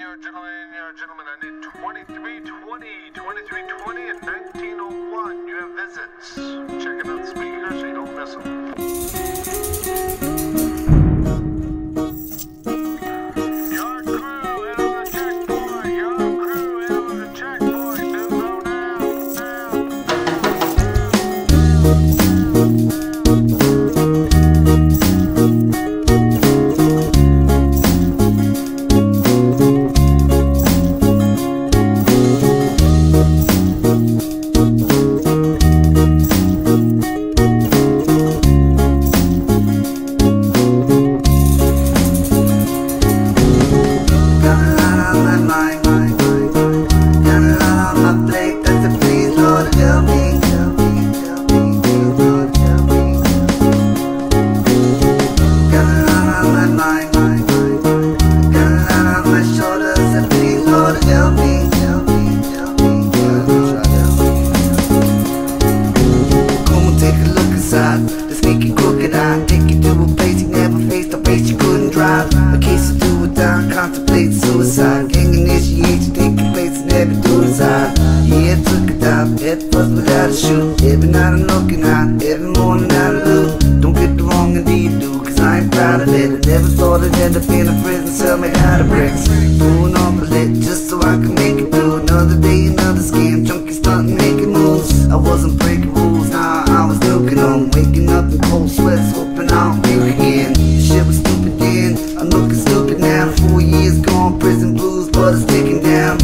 your gentlemen, your gentlemen, I need 2320, 2320, and 1901. You have visits. Checking out the speakers so you don't miss them. Your crew. Your crew sneaky crocodile Take you to a place you never faced A place you couldn't drive. A case of do or die Contemplate suicide. Gang initiation Taking place in every door inside Yeah, I took a dive At first without a shoe. Every night I'm looking out Every morning out of blue Don't get the wrong indeed do Cause I ain't proud of it. I never thought I'd end up in a prison cell Made out of bricks. Pulling off a lid Just so I can make it through. Another day, another scam Junkie stunting, making moves. I wasn't then. Shit was stupid then. I'm looking stupid now. Four years gone, prison blues, blood is ticking down.